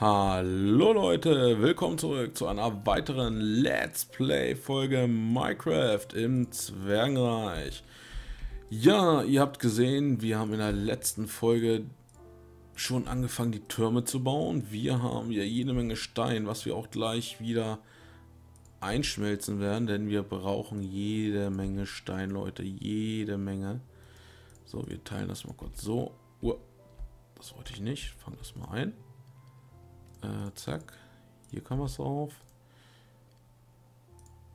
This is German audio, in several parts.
Hallo Leute, willkommen zurück zu einer weiteren Let's Play Folge Minecraft im Zwergenreich. Ja, ihr habt gesehen, wir haben in der letzten Folge schon angefangen die Türme zu bauen. Wir haben ja jede Menge Stein, was wir auch gleich wieder einschmelzen werden, denn wir brauchen jede Menge Stein, Leute, jede Menge. So, wir teilen das mal kurz so. Das wollte ich nicht, fang das mal ein. Äh, zack. Hier kann man es drauf.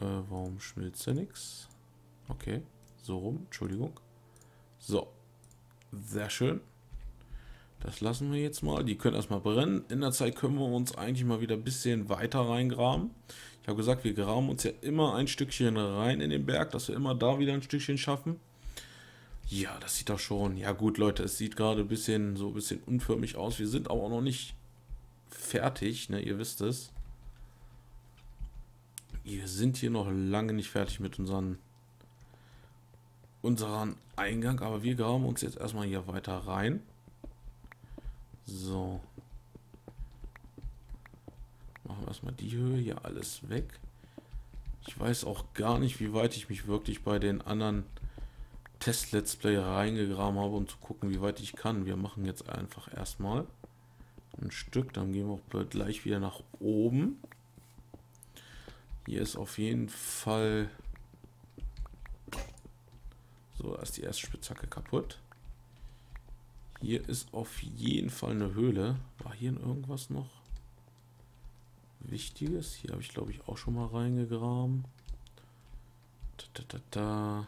Äh, warum schmilzt ja nichts? Okay. So rum. Entschuldigung. So. Sehr schön. Das lassen wir jetzt mal. Die können erstmal brennen. In der Zeit können wir uns eigentlich mal wieder ein bisschen weiter reingraben. Ich habe gesagt, wir graben uns ja immer ein Stückchen rein in den Berg, dass wir immer da wieder ein Stückchen schaffen. Ja, das sieht doch schon. Ja gut, Leute, es sieht gerade ein bisschen so ein bisschen unförmig aus. Wir sind aber auch noch nicht fertig, ne? Ihr wisst es. Wir sind hier noch lange nicht fertig mit unseren unseren Eingang, aber wir graben uns jetzt erstmal hier weiter rein. So. Machen wir erstmal die Höhe hier alles weg. Ich weiß auch gar nicht, wie weit ich mich wirklich bei den anderen Test-Let's Play reingegraben habe, um zu gucken, wie weit ich kann. Wir machen jetzt einfach erstmal ein Stück. Dann gehen wir auch gleich wieder nach oben. Hier ist auf jeden Fall... So, da ist die erste Spitzhacke kaputt. Hier ist auf jeden Fall eine Höhle. War hier irgendwas noch Wichtiges? Hier habe ich, glaube ich, auch schon mal reingegraben. Da, da, da, da.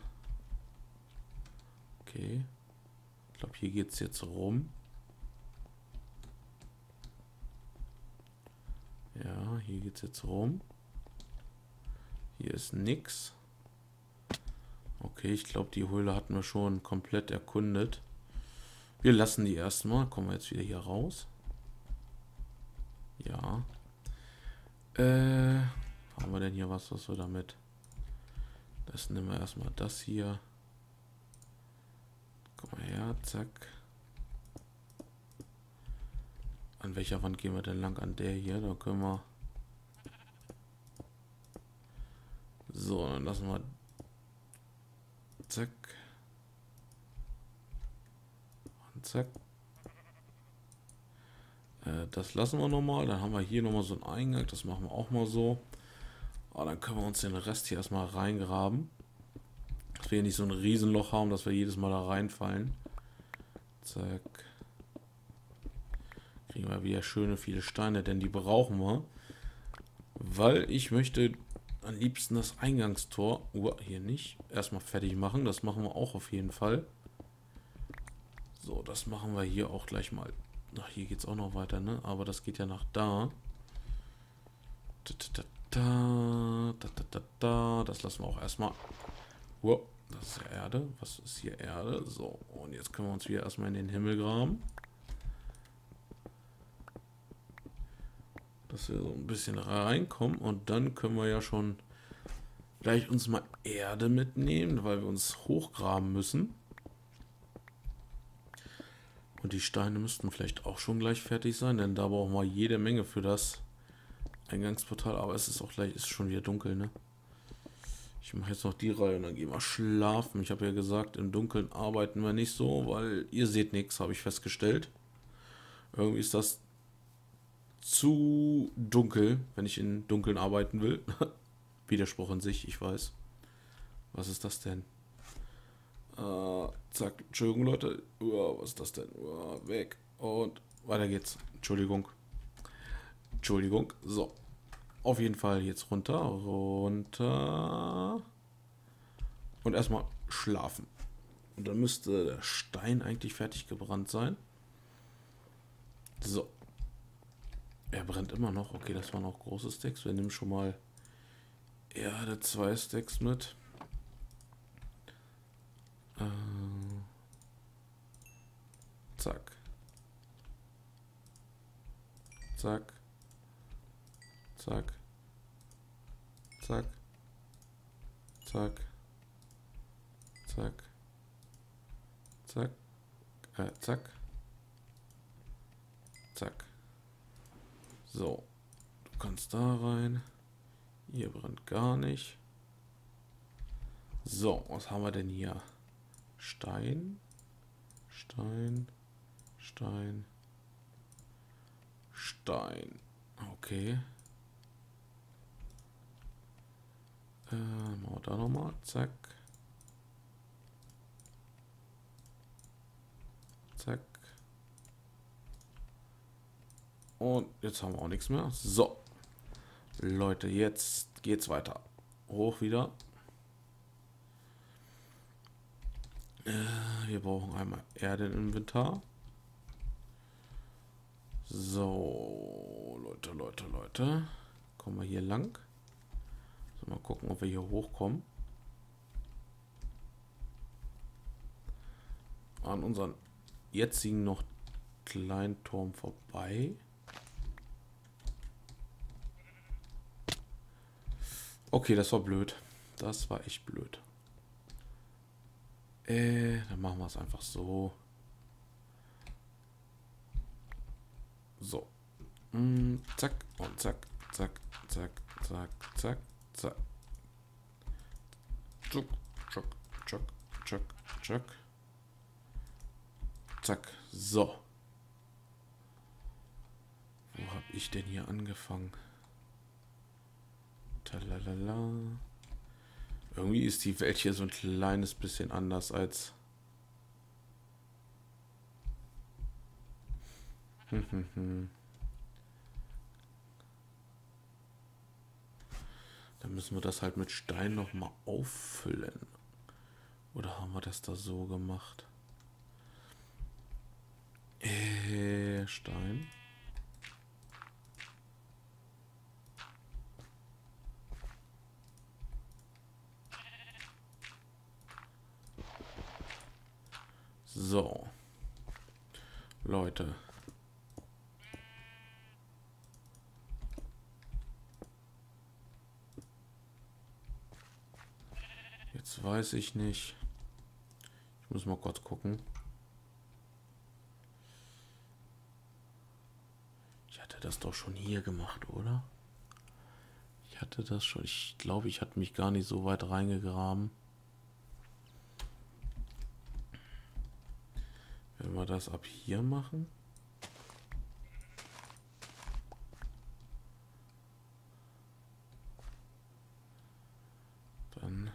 Okay. Ich glaube, hier geht es jetzt rum. Ja, hier geht es jetzt rum. Hier ist nix. Okay, ich glaube, die Höhle hatten wir schon komplett erkundet. Wir lassen die erstmal. Kommen wir jetzt wieder hier raus. Ja. Äh, haben wir denn hier was, was wir damit? Das nehmen wir erstmal das hier. Komm mal her, zack. An welcher Wand gehen wir denn lang? An der hier, da können wir... So, dann lassen wir... Zack. Und zack. Äh, das lassen wir nochmal. Dann haben wir hier nochmal so einen Eingang. Das machen wir auch mal so. Aber dann können wir uns den Rest hier erstmal reingraben. Dass wir hier nicht so ein Riesenloch haben, dass wir jedes Mal da reinfallen. Zack. Kriegen wir wieder schöne viele Steine, denn die brauchen wir. Weil ich möchte am liebsten das Eingangstor, uh, hier nicht, erstmal fertig machen. Das machen wir auch auf jeden Fall. So, das machen wir hier auch gleich mal. Ach, hier geht es auch noch weiter, ne? Aber das geht ja nach da. Da, da, da, da, da, da, da. Das lassen wir auch erstmal. Wow, das ist Erde. Was ist hier Erde? So, und jetzt können wir uns wieder erstmal in den Himmel graben. Dass wir so ein bisschen reinkommen und dann können wir ja schon gleich uns mal Erde mitnehmen, weil wir uns hochgraben müssen. Und die Steine müssten vielleicht auch schon gleich fertig sein, denn da brauchen wir jede Menge für das Eingangsportal. Aber es ist auch gleich, ist schon wieder dunkel, ne? Ich mache jetzt noch die Reihe und dann gehen wir schlafen. Ich habe ja gesagt, im Dunkeln arbeiten wir nicht so, weil ihr seht nichts, habe ich festgestellt. Irgendwie ist das zu dunkel, wenn ich in Dunkeln arbeiten will. Widerspruch in sich, ich weiß. Was ist das denn? Äh, zack, Entschuldigung, Leute. Uh, was ist das denn? Uh, weg. Und weiter geht's. Entschuldigung. Entschuldigung. So. Auf jeden Fall jetzt runter. Runter. Und erstmal schlafen. Und dann müsste der Stein eigentlich fertig gebrannt sein. So. Er brennt immer noch. Okay, das waren auch große Stacks. Wir nehmen schon mal Erde zwei Stacks mit. Äh, zack. Zack. Zack. Zack. Zack. Zack. Zack. Äh, zack. Zack. So, du kannst da rein. Hier brennt gar nicht. So, was haben wir denn hier? Stein, Stein, Stein, Stein. Okay. Äh, machen wir da nochmal. Zack. Und jetzt haben wir auch nichts mehr. So. Leute, jetzt geht's weiter. Hoch wieder. Äh, wir brauchen einmal Erde im Inventar. So, Leute, Leute, Leute. Kommen wir hier lang. So, mal gucken, ob wir hier hochkommen. An unseren jetzigen noch kleinen Turm vorbei. Okay, das war blöd. Das war echt blöd. Äh, dann machen wir es einfach so. So. Mm, zack und zack, zack, zack, zack, zack, zack. Tschuck, tschuck, tschuck, tschuck, tschuck. Zack. So. Wo habe ich denn hier angefangen? Talalala. Irgendwie ist die Welt hier so ein kleines bisschen anders als... Hm. Dann müssen wir das halt mit Stein noch mal auffüllen. Oder haben wir das da so gemacht? Äh, Stein. So. Leute. Jetzt weiß ich nicht. Ich muss mal kurz gucken. Ich hatte das doch schon hier gemacht, oder? Ich hatte das schon. Ich glaube, ich hatte mich gar nicht so weit reingegraben. Wenn wir das ab hier machen. Dann.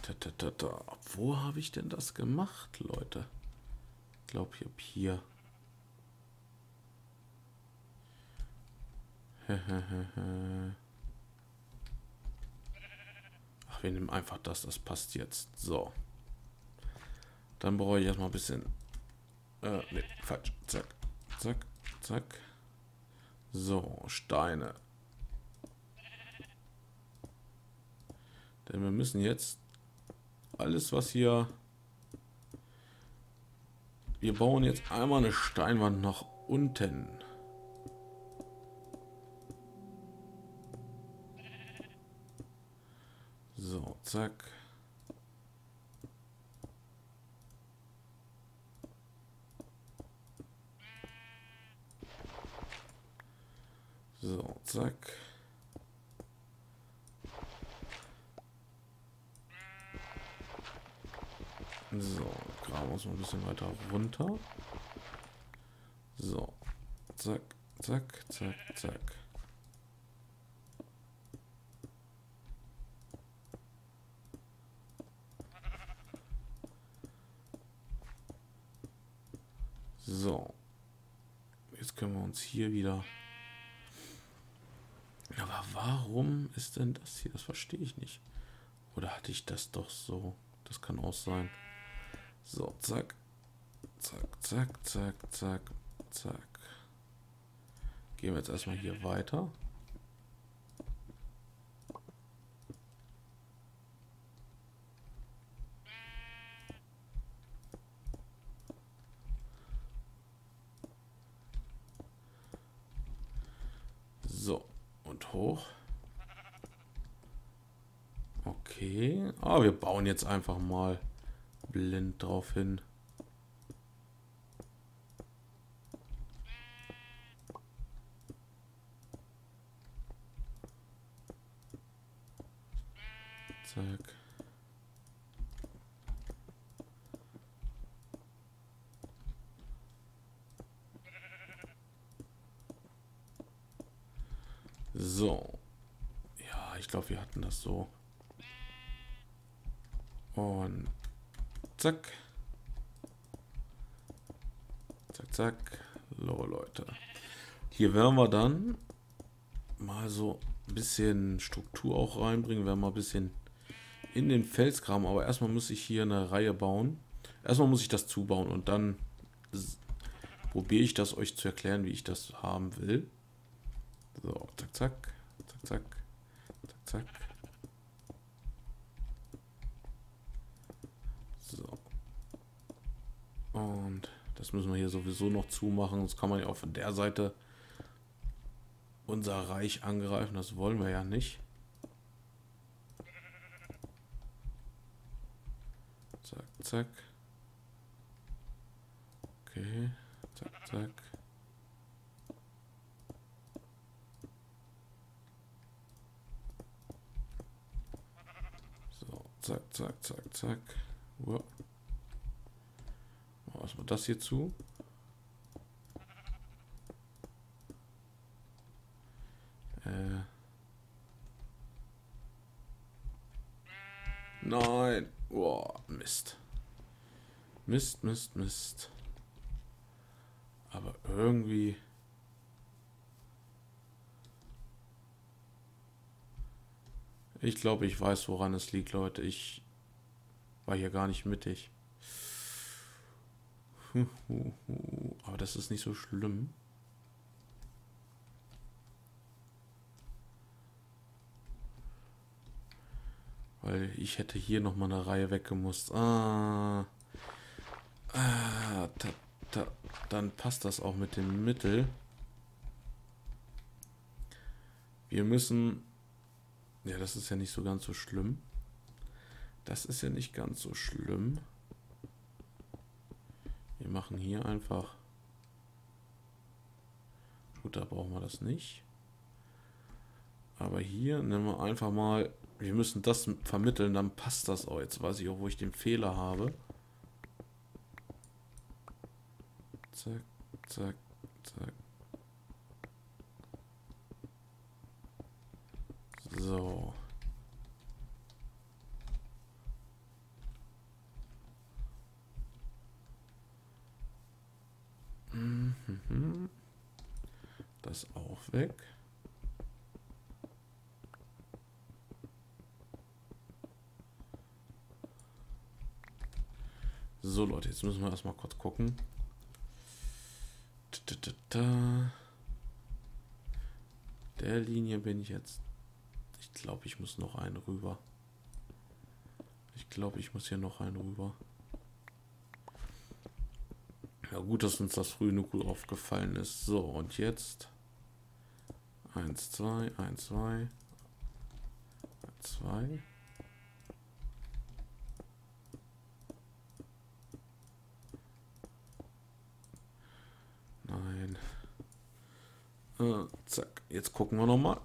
Ta. Wo habe ich denn das gemacht, Leute? Ich glaube hier. hier. Ach, wir nehmen einfach das, das passt jetzt. So. Dann brauche ich erstmal ein bisschen. Äh, ne, falsch. Zack, zack, zack. So, Steine. Denn wir müssen jetzt alles, was hier... Wir bauen jetzt einmal eine Steinwand nach unten. So, zack. So, zack. So, graben wir uns mal ein bisschen weiter runter. So, zack, zack, zack, zack. So, jetzt können wir uns hier wieder aber warum ist denn das hier? Das verstehe ich nicht. Oder hatte ich das doch so? Das kann auch sein. So, zack. Zack, zack, zack, zack, zack. Gehen wir jetzt erstmal hier weiter. hoch. Okay. Ah, wir bauen jetzt einfach mal blind drauf hin. Zack. So. Ja, ich glaube, wir hatten das so. Und zack. Zack, zack. So, Leute. Hier werden wir dann mal so ein bisschen Struktur auch reinbringen. Wir werden mal ein bisschen in den Felsgraben. Aber erstmal muss ich hier eine Reihe bauen. Erstmal muss ich das zubauen und dann probiere ich das euch zu erklären, wie ich das haben will. So, zack, zack, zack, zack, zack, zack. So. Und das müssen wir hier sowieso noch zumachen, sonst kann man ja auch von der Seite unser Reich angreifen. Das wollen wir ja nicht. Zack. Okay, zack, zack. Zack, zack, zack, zack. Wow. Was war das hier zu? Äh. Nein. Boah, Mist. Mist, Mist, Mist. Aber irgendwie... Ich glaube, ich weiß, woran es liegt, Leute. Ich war hier gar nicht mittig. Aber das ist nicht so schlimm. Weil ich hätte hier noch mal eine Reihe weggemusst. Ah. Da, da, dann passt das auch mit dem Mittel. Wir müssen ja, das ist ja nicht so ganz so schlimm. Das ist ja nicht ganz so schlimm. Wir machen hier einfach... Gut, da brauchen wir das nicht. Aber hier nehmen wir einfach mal... Wir müssen das vermitteln, dann passt das auch. Jetzt weiß ich auch, wo ich den Fehler habe. Zack, zack, zack. So. Mhm. Das auch weg. So Leute, jetzt müssen wir erstmal kurz gucken. Der Linie bin ich jetzt ich glaube, ich muss noch einen rüber. Ich glaube, ich muss hier noch einen rüber. Ja gut, dass uns das früh genug aufgefallen ist. So, und jetzt 1, 2, 1, 2, 2. Äh, zack, jetzt gucken wir noch mal.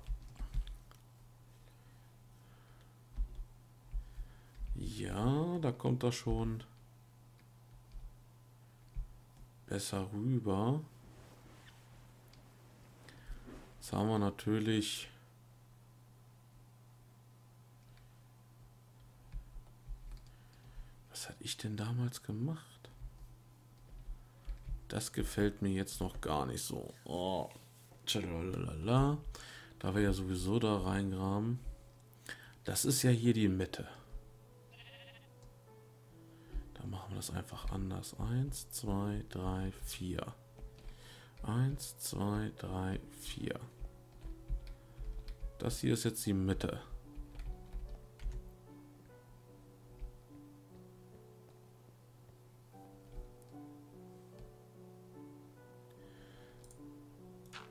da kommt er schon besser rüber. Jetzt haben wir natürlich Was hatte ich denn damals gemacht? Das gefällt mir jetzt noch gar nicht so. Oh. Da wir ja sowieso da reingraben. Das ist ja hier die Mitte machen wir das einfach anders. 1, 2, 3, 4. 1, 2, 3, 4. Das hier ist jetzt die Mitte.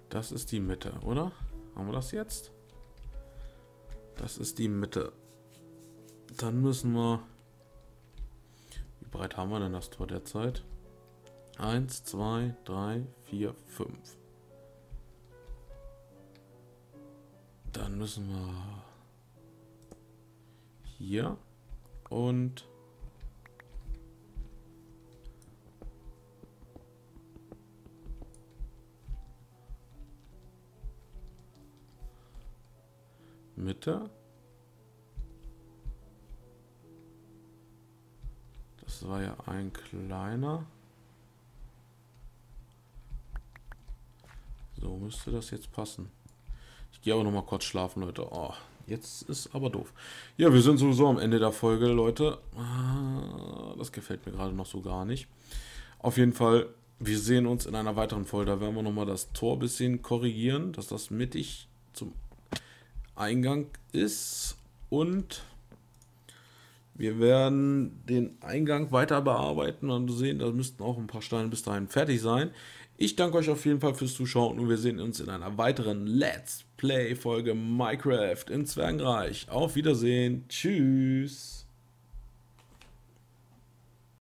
Das ist die Mitte, oder? Haben wir das jetzt? Das ist die Mitte. Dann müssen wir wie breit haben wir denn das Tor derzeit? 1, 2, 3, 4, 5. Dann müssen wir hier und Mitte. Das war ja ein kleiner. So müsste das jetzt passen. Ich gehe aber noch mal kurz schlafen, Leute. Oh, jetzt ist aber doof. Ja, wir sind sowieso am Ende der Folge, Leute. Ah, das gefällt mir gerade noch so gar nicht. Auf jeden Fall, wir sehen uns in einer weiteren Folge. Da werden wir noch mal das Tor ein bisschen korrigieren, dass das mittig zum Eingang ist. Und wir werden den Eingang weiter bearbeiten und sehen, da müssten auch ein paar Steine bis dahin fertig sein. Ich danke euch auf jeden Fall fürs Zuschauen und wir sehen uns in einer weiteren Let's Play Folge Minecraft im Zwergenreich. Auf Wiedersehen. Tschüss.